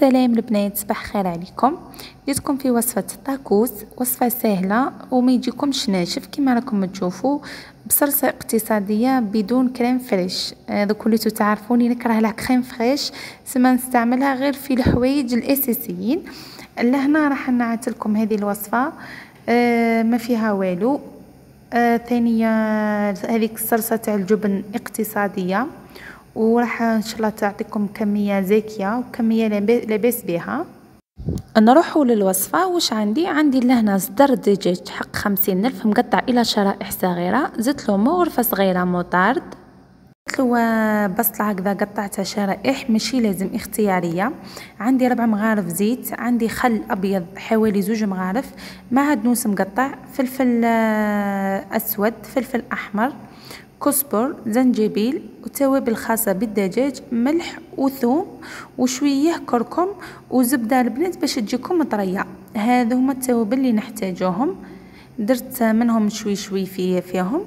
سلام البنات صباح خير عليكم. جيتكم في وصفة الطاكوس وصفة سهلة وما يجيكمش ناشف. كما راكم تشوفوا بصلصة اقتصادية بدون crème fraîche. دوك وليتو تعرفوني نكره لا كريم فريش سما نستعملها غير في الحوايج الأساسيين. لهنا راح نعت لكم هذه الوصفة. آه ما فيها والو. آه ثانيا هذيك الصلصة تاع الجبن اقتصادية. وراح إن شاء الله تعطيكم كمية زاكيه وكمية لاباس بها. نروحوا للوصفة واش عندي؟ عندي لهنا صدر دجاج حق خمسين ألف مقطع إلى شرائح صغيرة زدت له غرفة صغيرة موطارد. له بصلة هكذا قطعتها شرائح ماشي لازم اختيارية. عندي ربع مغارف زيت عندي خل أبيض حوالي زوج مغارف مع دنوس مقطع فلفل آه، أسود فلفل أحمر. كزبر زنجبيل وتوابل خاصة بالدجاج ملح وثوم وشوية كركم وزبدة البنات باش تجيكم طرية. هذو هما التوابل اللي نحتاجوهم. درت منهم شوي شوي في فيهم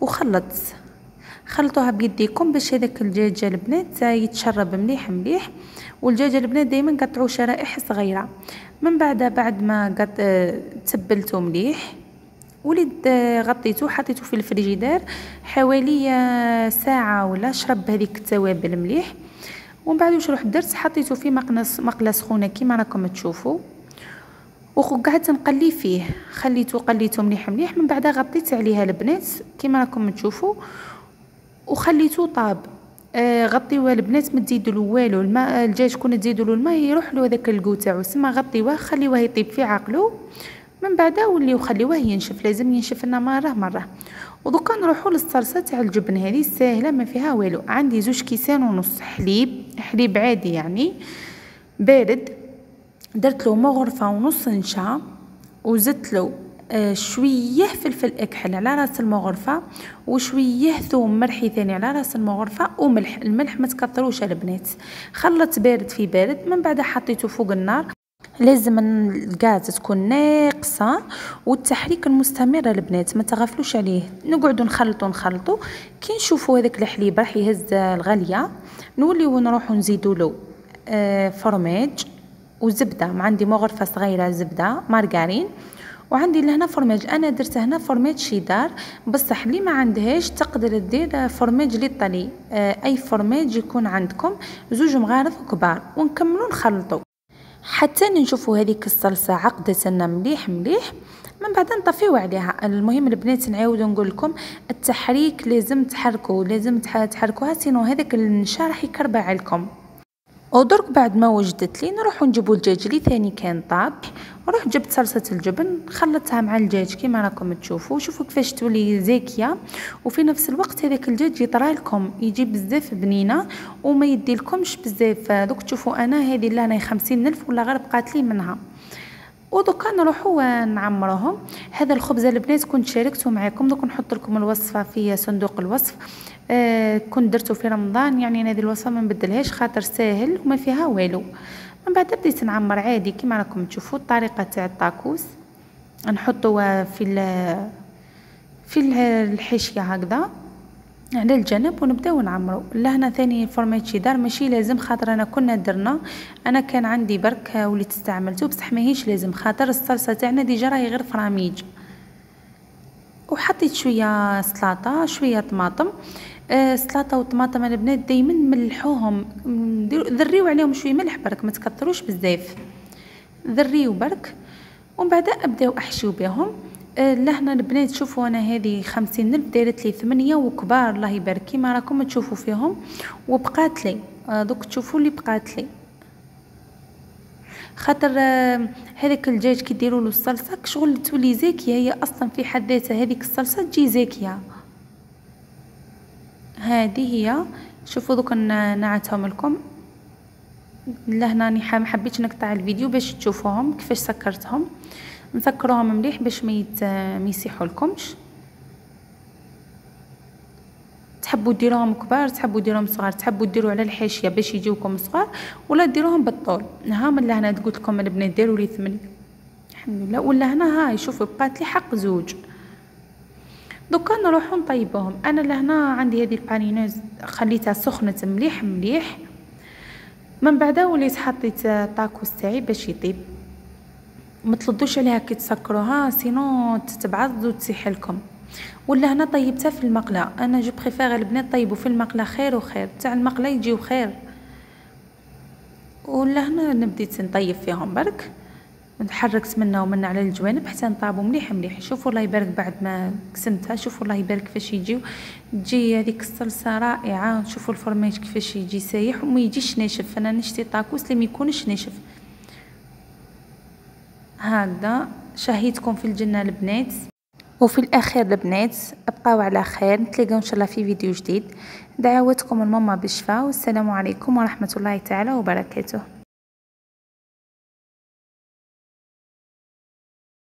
وخلطت. خلطوها بيديكم باش هذاك الدجاج البنات يتشرب مليح مليح والدجاج البنات دائما قطعوا شرائح صغيرة. من بعد بعد ما قد تبلتو مليح وليد غطيته حطيته في الفريجيدير حوالي ساعة ولا شرب هذيك التوابل مليح. ومن بعد واش رحت درت حطيته في مقنص مقلة سخونة كيما راكم تشوفوا وقعدت نقلي فيه خليته قليته مليح مليح. من بعد غطيت عليها البنات كيما راكم تشوفوا وخليته طاب. آه غطيوه البنات ما تزيدوا له والو الماء الدجاج كون تزيدوا له الماء يروح له هذاك الكو تاعو سما غطيوه خليوه يطيب في عقله من بعد وليو خليوه ينشف لازم ينشف لنا مرة مرة. ودوكا نروحوا للصلصه تاع الجبن هذه ساهله ما فيها والو. عندي زوج كيسان ونص حليب حليب عادي يعني بارد. درت له مغرفة ونص نشا وزدت له آه شوية فلفل أكحل على راس المغرفة وشوية ثوم مرحي ثاني على راس المغرفة وملح. الملح ما تكثروش البنات. خلط بارد في بارد من بعد حطيته فوق النار. لازم الغاز تكون ناقصة والتحريك المستمر البنات ما تغفلوش عليه. نقعدوا نخلطوا نخلطوا كي نشوفوا هذاك الحليب راح يهز الغلية نوليو نروحوا نزيدوا له آه فرماج وزبدة. ما عندي مغرفة صغيرة زبدة مارغرين. وعندي لهنا فرماج. أنا درت هنا fromage cheddar بصح اللي ما عندهاش تقدر دير فرماج للطلي. آه أي فرماج يكون عندكم. زوج مغارف كبار ونكملوا نخلطوا حتى نشوفوا هذيك الصلصه عقدت لنا مليح مليح. من بعد نطفيو عليها. المهم البنات نعاود نقول لكم التحريك لازم تحركوا لازم تحركوها سينو هذاك النشا راح يكربع عليكم ودرك بعد ما وجدت لي نروح نجيبو الدجاج لي ثاني كان طاب نروح جبت صلصة الجبن خلطتها مع الدجاج كيما راكم تشوفوا. شوفوا كيفاش تولي زاكية. وفي نفس الوقت هذاك الدجاج يطرى لكم يجي بزاف بنينة وما يدي لكمش بزاف. دوك تشوفوا أنا هذه اللي أنا خمسين ألف ولا غير بقات لي منها. ودوكا نروحوا نعمروهم هذا الخبز البنات كنت شاركته معكم دوك نحط لكم الوصفة في صندوق الوصف. آه كنت درته في رمضان يعني هذه الوصفة ما نبدلهاش خاطر ساهل وما فيها والو. من بعد بديت نعمر عادي كما راكم تشوفوا الطريقة تاع الطاكوس. نحطو في في الحاشيه هكذا على الجنب ونبداو نعمرو. لهنا ثاني fromage cheddar ماشي لازم خاطر أنا كنا درنا. أنا كان عندي برك وليت استعملته بصح ماهيش لازم خاطر الصلصة تاعنا déjà راهي غير فراميج. وحطيت شوية سلطة شوية طماطم. آه سلطة وطماطم البنات دائما ملحوهم. ذريوا عليهم شوية ملح برك ما تكثروش بزاف. ذريو برك ومن بعد أبداو أحشيو بهم. آه لهنا البنات شوفوا أنا هذه خمسين الف دارت لي ثمانية وكبار الله يبارك. كيما راكم تشوفوا فيهم. وبقات لي. آه دوك تشوفوا اللي بقات لي. خاطر آه هذاك الدجاج كي ديروا له الصلصة كشغل تولي زاكية. هي أصلا في حد ذاتها هذيك الصلصة تجي زاكية. هذه هي. شوفوا دوك نعتهم لكم. لهنا ما حبيتش نقطع الفيديو باش تشوفوهم كيفاش سكرتهم. نسكروهم مليح باش ما ما يسيحوا لكمش تحبوا ديروهم كبار تحبوا ديروهم صغار تحبوا ديروا على الحاشية باش يجيوكم صغار ولا ديروهم بالطول. ها من لهنا قلت لكم البنات ديروا لي ثمانية الحمد لله. ولا هنا هاي شوفوا بقات لي حق زوج. دوكا نروحو نطيبوهم. أنا لهنا عندي هذه البانينوز خليتها سخنت مليح مليح. من بعد وليت حطيت الطاكوس تاعي باش يطيب. ما تضغطوش عليها كي تسكروها sinon تتبعض وتسيح لكم. ولا هنا طيبتها في المقلة. أنا je préfère البنات طيبوا في المقلة خير وخير. تاع المقلة يجيو خير. ولا هنا بديت نطيب فيهم. برك؟ حركت منا ومنا على الجوانب حتى طابو مليح مليح. شوفوا الله يبارك بعد ما قسمتها شوفوا الله يبارك كيفاش يجيو. تجي هذيك الصلصة رائعة شوفوا الفرماج كيفاش يجي سايح وما يجيش ناشف. أنا نشتي طاكوس اللي ما يكونش ناشف. هكذا شهيتكم في الجنة البنات. وفي الأخير البنات أبقاو على خير. نتلاقاو إن شاء الله في فيديو جديد. دعواتكم الماما بالشفاء والسلام عليكم ورحمة الله تعالى وبركاته.